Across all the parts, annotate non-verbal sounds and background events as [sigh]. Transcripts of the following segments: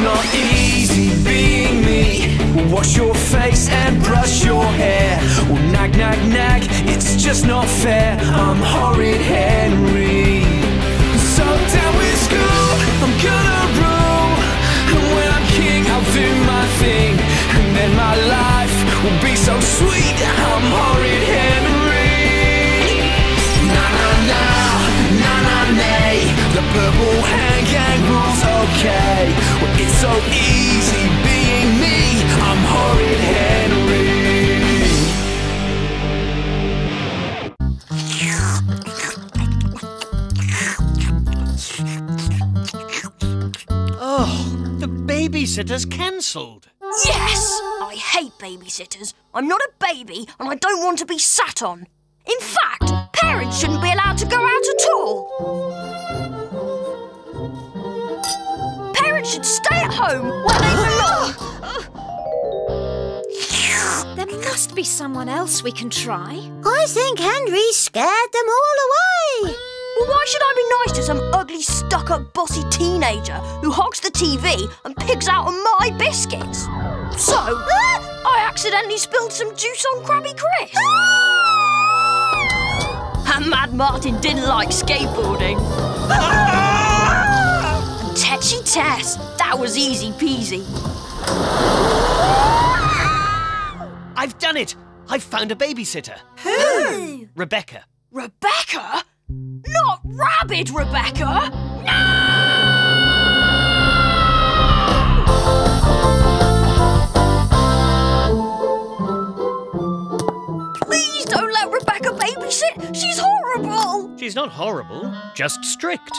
It's not easy being me. We'll Wash your face and brush your hair. Well, nag, nag, nag, it's just not fair. I'm horrid Henry. So down with school, I'm gonna rule. And when I'm king, I'll do my thing. And then my life will be so sweet. I'm horrid Henry. Na na na, na na nay. The purple hand rules okay. Well, it's so easy being me. I'm horrid Henry. Oh, the babysitter's cancelled. Yes! I hate babysitters. I'm not a baby and I don't want to be sat on. In fact, parents shouldn't be allowed to go out at all. Should stay at home where they belong. There must be someone else we can try. I think Henry scared them all away. Well, why should I be nice to some ugly, stuck-up, bossy teenager who hogs the TV and pigs out on my biscuits? So, I accidentally spilled some juice on Crabby Chris. [laughs] and Mad Martin didn't like skateboarding. [laughs] Tetchy Tess, that was easy peasy. I've done it. I've found a babysitter. Who? Rebecca. Rebecca? Not Rabid Rebecca! Please don't let Rebecca babysit! She's horrible! She's not horrible, just strict.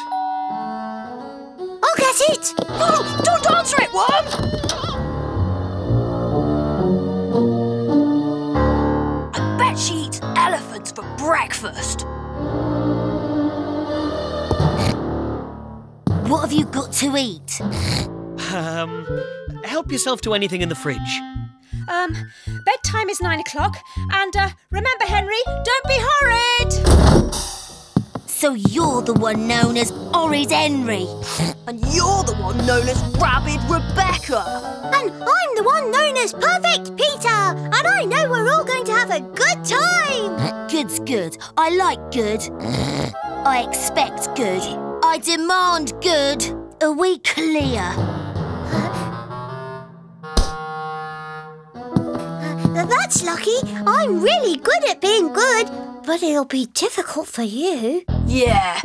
I'll get it. Oh, don't answer it, Worm! I bet she eats elephants for breakfast. What have you got to eat? Um, help yourself to anything in the fridge. Um, bedtime is nine o'clock, and uh, remember, Henry, don't be horrid. So you're the one known as Horrid Henry. [laughs] And you're the one known as Rabid Rebecca. And I'm the one known as Perfect Peter. And I know we're all going to have a good time. [laughs] Good's good. I like good. [laughs] I expect good. I demand good. Are we clear? That's lucky. I'm really good at being good, but it'll be difficult for you. Yeah,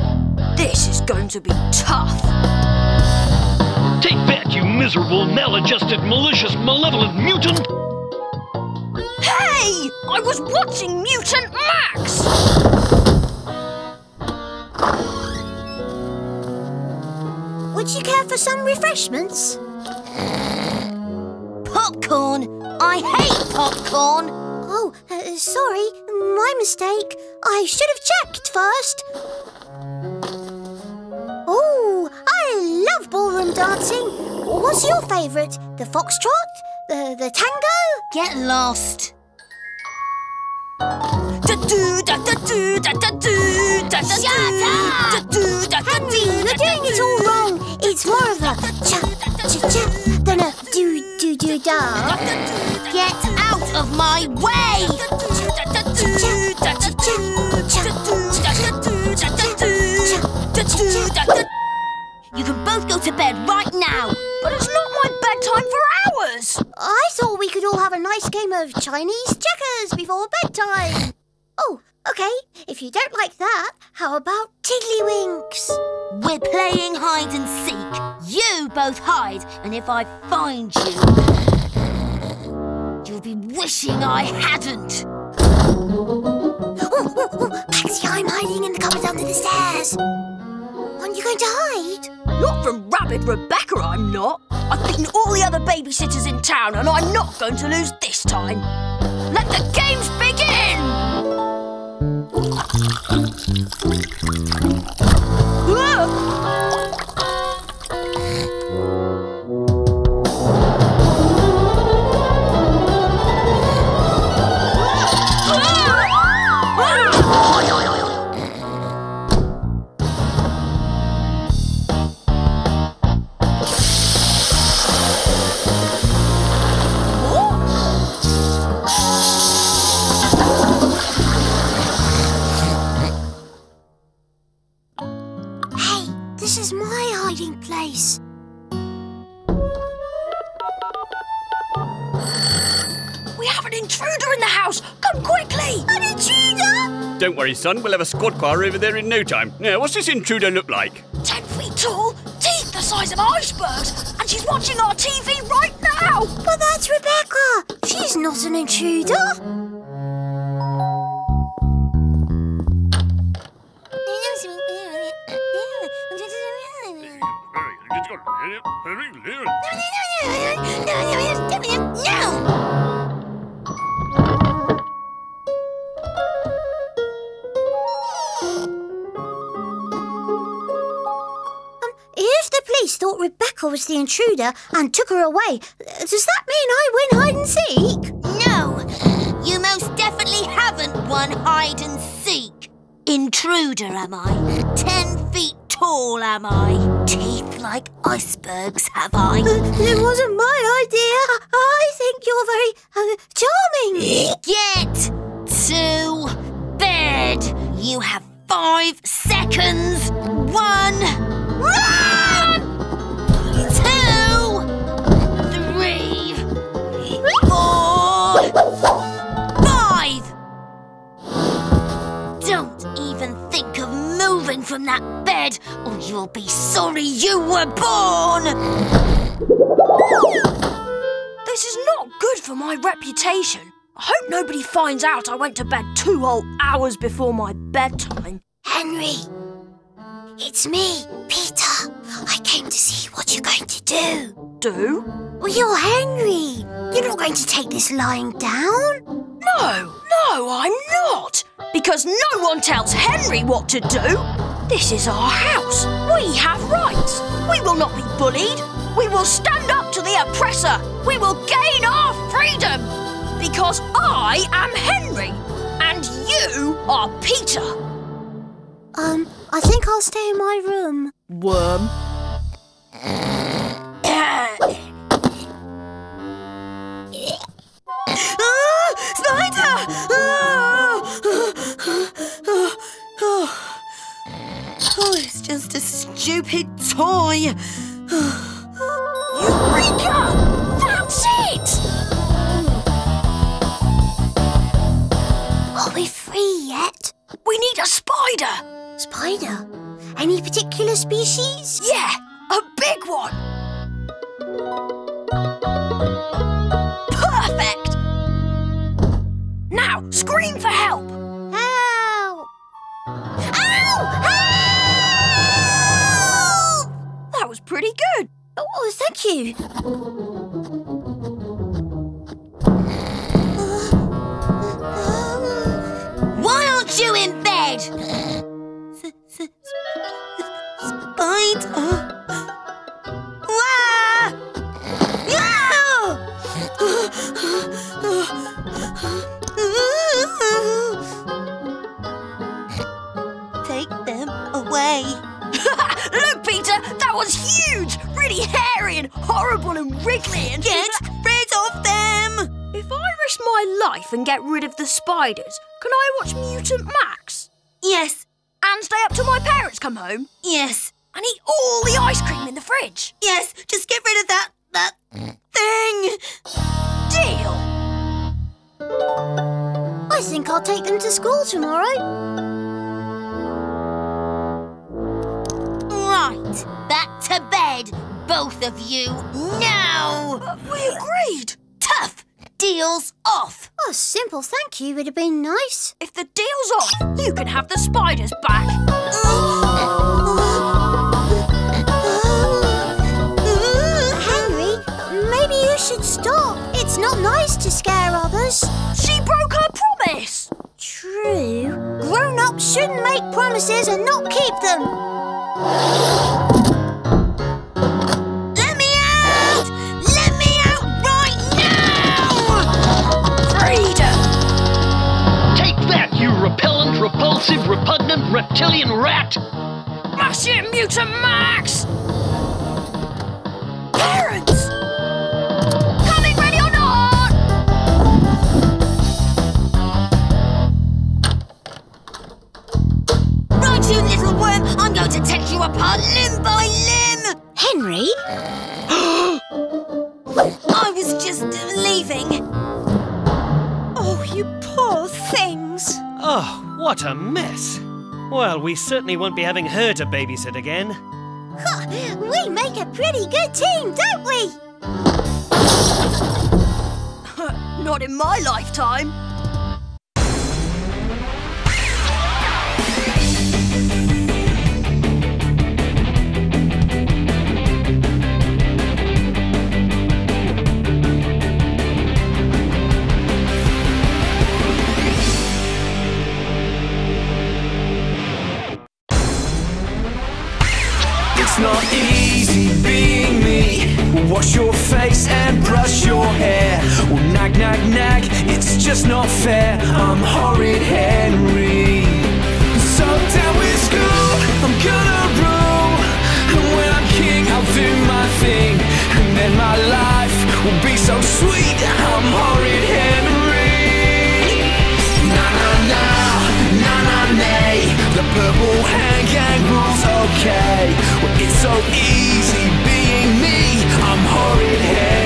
this is going to be tough. Take that, you miserable, maladjusted, malicious, malevolent mutant! Hey! I was watching Mutant Max! Would you care for some refreshments? Popcorn! I hate popcorn! Oh, uh, sorry, my mistake. I should have checked first. Oh, I love ballroom dancing. What's your favourite? The foxtrot? The, the tango? Get lost. Shut up! Henry, you're doing it all wrong. It's more of a cha cha cha than a do do do da. Get out of my way! You can both go to bed right now. But it's not my bedtime for hours! I thought we could all have a nice game of Chinese checkers before bedtime. Oh, okay. If you don't like that, how about Tiddlywinks? We're playing hide and seek. You both hide, and if I find you, you'll be wishing I hadn't. Patsy, I'm hiding in the cupboard under the stairs. Aren't you going to hide? Not from Rabid Rebecca, I'm not. I've beaten all the other babysitters in town, and I'm not going to lose this time. Let the games begin! Son. We'll have a squad car over there in no time. Now, what's this intruder look like? Ten feet tall, teeth the size of icebergs, and she's watching our TV right now! But that's Rebecca. She's not an intruder. Was the intruder and took her away, does that mean I win hide and seek? No, you most definitely haven't won hide and seek. Intruder, am I? Ten feet tall, am I? Teeth like icebergs, have I? It wasn't my idea. I think you're very uh, charming. Get to bed. You have five seconds. One, moving from that bed, or you'll be sorry you were born. This is not good for my reputation. I hope nobody finds out I went to bed two whole hours before my bedtime. Henry, it's me, Peter. I came to see what you're going to do. Do? Well, you're Henry. You're not going to take this lying down. No, no, I'm not. Because no one tells Henry what to do. This is our house. We have rights. We will not be bullied. We will stand up to the oppressor. We will gain our freedom. Because I am Henry and you are Peter. Um, I think I'll stay in my room. Worm. голове pretty good. Oh, thank you. Why aren't you in bed? Spider. Horrible and wriggly and Get rid of them! If I risk my life and get rid of the spiders, can I watch Mutant Max? Yes, And stay up till my parents come home? yes, And eat all the ice cream in the fridge? yes. Just get rid of that that thing. Deal! I think I'll take them to school tomorrow. Right, back to bed, both of you. Now, We agreed. tough. Deals off. A simple thank you would have been nice. If the deal's off, you can have the spiders back. Henry, maybe you should stop. It's not nice to scare others. She broke her promise. True. Grown ups shouldn't make promises and not keep them. to Max! Parents! Coming ready or not! Right, you little worm, I'm going to take you apart limb by limb! Henry? [gasps] I was just leaving. Oh, you poor things. Oh, what a mess. Well, we certainly won't be having her to babysit again. We make a pretty good team, don't we? [laughs] Not in my lifetime. It's not easy being me. Wash your face and brush your hair. Well, nag, nag, nag, it's just not fair. I'm horrid Henry. So down with school, I'm gonna rule. And when I'm king, I'll do my thing. And then my life will be so sweet. I'm horrid Henry. Purple hand gang rules okay. Well, it's so easy being me. I'm horrid Henry.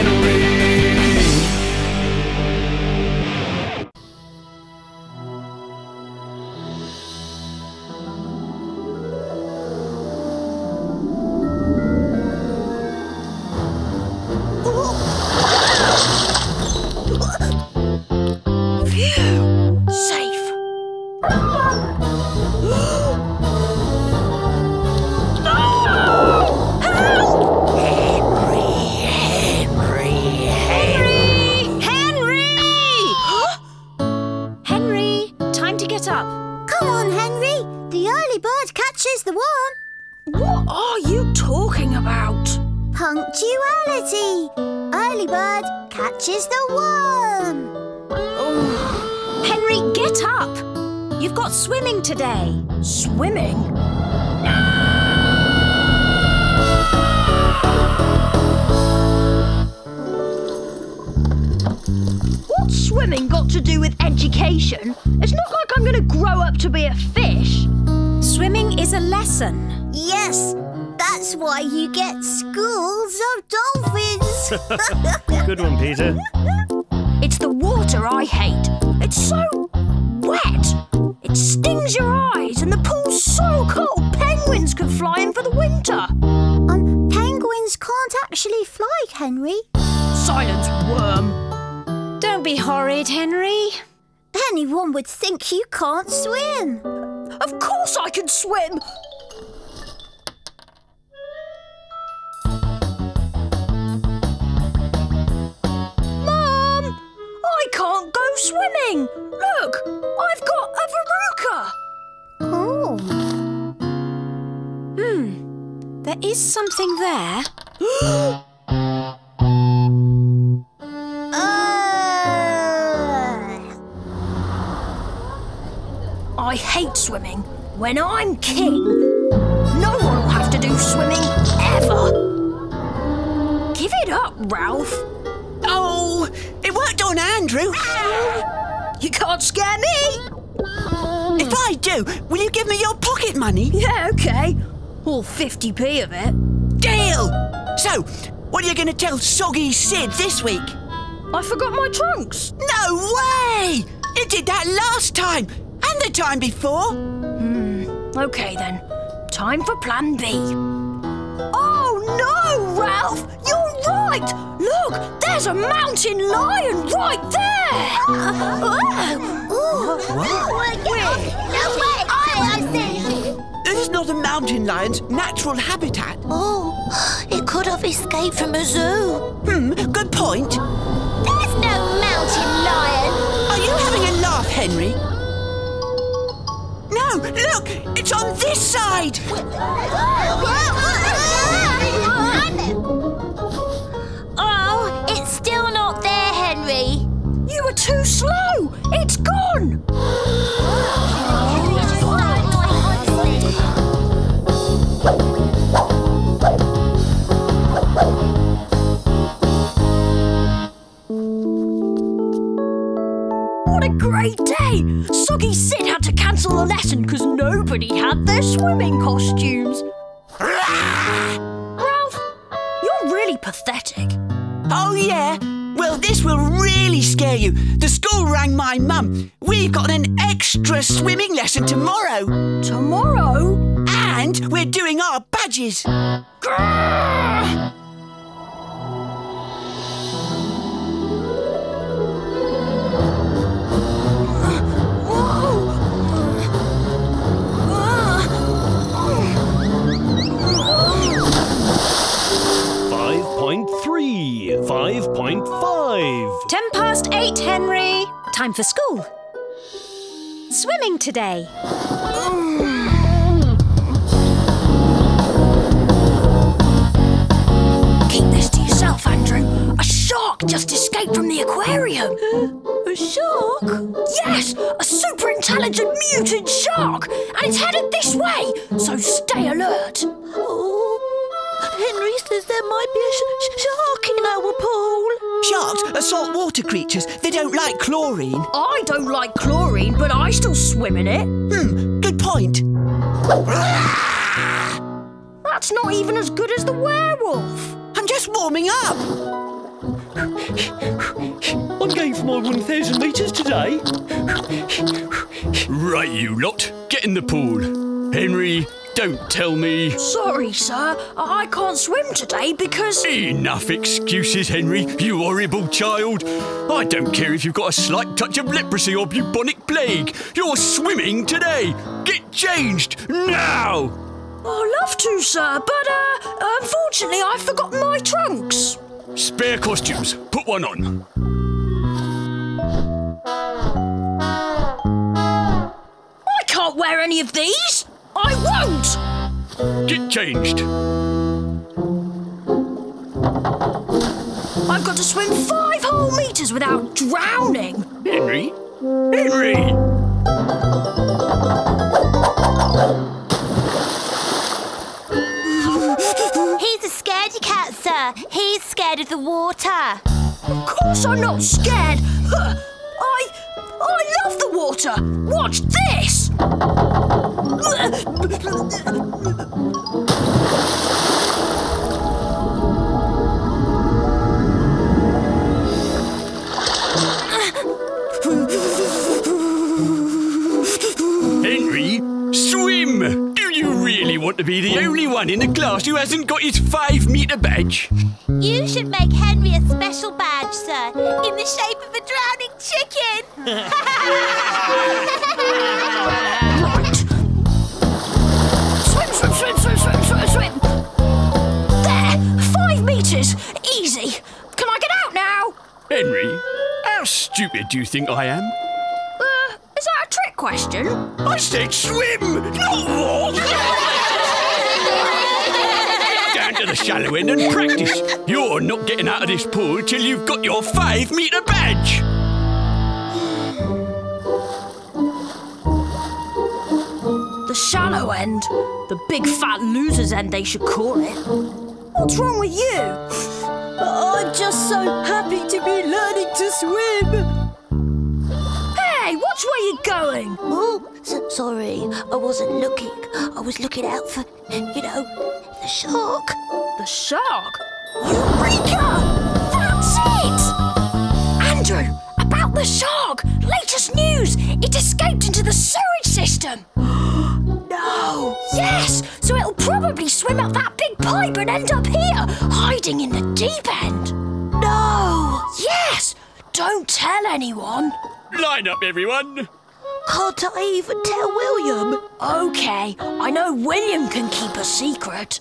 Catches the worm. Oh, Henry, get up. You've got swimming today. Swimming? What's swimming got to do with education? It's not like I'm going to grow up to be a fish. Swimming is a lesson. Yes, that's why you get schools of dolphins. [laughs] [laughs] Good one, Peter. It's the water I hate. It's so wet. It stings your eyes, and the pool's so cold. Penguins could fly in for the winter. um, penguins can't actually fly, Henry. Silence, worm. Don't be horrid, Henry. Anyone would think you can't swim. Of course I can swim. Swimming. Look, I've got a verruca. Oh. Hmm. There is something there. [gasps] Uh, I hate swimming. When I'm king, no one will have to do swimming ever. Give it up, Ralph. Andrew. You can't scare me. If I do, will you give me your pocket money? Yeah, okay. All 50p of it. Deal! So, what are you going to tell Soggy Sid this week? I forgot my trunks. No way! You did that last time, and the time before. Hmm, okay then. Time for plan B. Oh no, Ralph! You're right! Look, there's a mountain lion right there! Uh, uh, uh, no way! I, I think. This is not a mountain lion's natural habitat. Oh, [gasps] it could have escaped from a zoo. Hmm, good point. There's no mountain lion. Are you having a laugh, Henry? No, look, it's on this side. Oh, too slow! It's gone! What a great day! Soggy Sid had to cancel the lesson because nobody had their swimming costumes. Ralph, you're really pathetic. Oh, yeah? Well, this will really scare you. The school rang my mum. We've got an extra swimming lesson tomorrow. Tomorrow? And we're doing our badges. Grrr! Five point three. Five point five. Ten past eight, Henry. Time for school. Swimming today. Keep this to yourself, Andrew. A shark just escaped from the aquarium. A shark? Yes, a super intelligent mutant shark, and it's headed this way. So stay alert. Oh, Henry says there might be a sh- sh- shark in our pool. Sharks are saltwater creatures. They don't like chlorine. I don't like chlorine, but I still swim in it. Hmm, good point. That's not even as good as the werewolf. I'm just warming up. I'm going for my 1,000 metres today. Right, you lot. Get in the pool. Henry, don't tell me. Sorry, sir. I can't swim today because. Enough excuses, Henry, you horrible child. I don't care if you've got a slight touch of leprosy or bubonic plague. You're swimming today. Get changed now. I'd love to, sir, but uh, unfortunately, I've forgotten my trunks. Spare costumes. Put one on. I can't wear any of these. I won't. Get changed. I've got to swim five whole meters without drowning. Henry? Henry! [laughs] He's a scaredy cat, sir. He's scared of the water. Of course, I'm not scared. [laughs] Love the water. Watch this. To be the only one in the class who hasn't got his five metre badge? You should make Henry a special badge, sir, in the shape of a drowning chicken. Right. Swim, swim, swim, swim, swim, swim, swim. There, five meters. Easy. Can I get out now? Henry, how stupid do you think I am? Uh, is that a trick question? I said swim, not walk! [laughs] Down to the shallow end and practice. You're not getting out of this pool till you've got your five metre badge. The shallow end. The big fat loser's end, they should call it. What's wrong with you? I'm just so happy to be learning to swim. Hey, watch where you're going. Oh, s- sorry, I wasn't looking. I was looking out for, you know, the shark. The shark? Eureka! That's it! Andrew, about the shark! Latest news! It escaped into the sewage system! [gasps] no! Yes! So it'll probably swim up that big pipe and end up here, hiding in the deep end. No! Yes! Don't tell anyone. Line up, everyone. Can't I even tell William? Okay, I know William can keep a secret.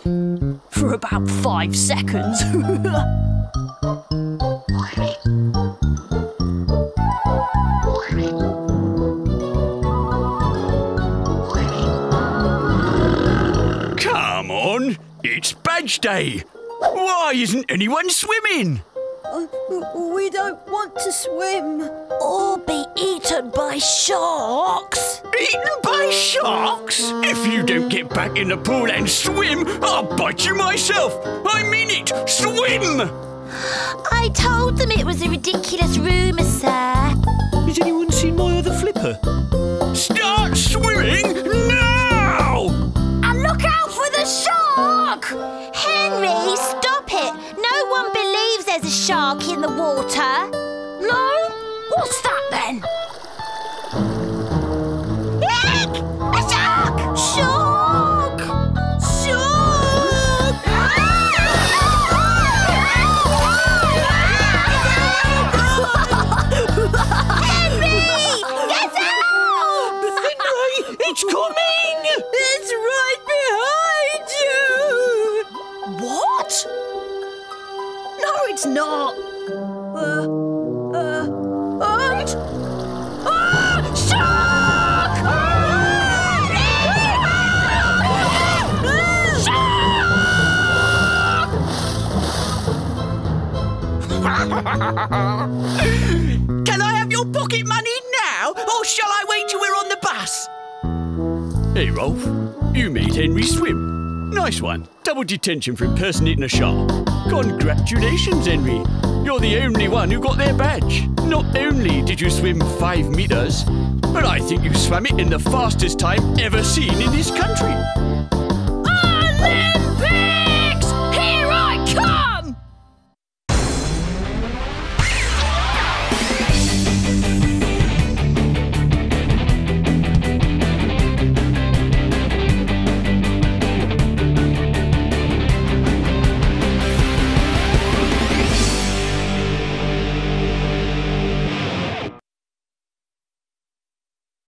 For about five seconds. [laughs] Come on, it's badge day. Why isn't anyone swimming? Uh, we don't want to swim. Or be eaten by sharks. Eaten by sharks? If you don't get back in the pool and swim, I'll bite you myself. I mean it. Swim! I told them it was a ridiculous rumour, sir. Has anyone seen my other flipper? Start swimming now! and look out for the shark! Henry, stop it. No one believes there's a shark in the water. You made Henry swim. Nice one. Double detention for impersonating a shark. Congratulations, Henry. You're the only one who got their badge. Not only did you swim five metres, but I think you swam it in the fastest time ever seen in this country.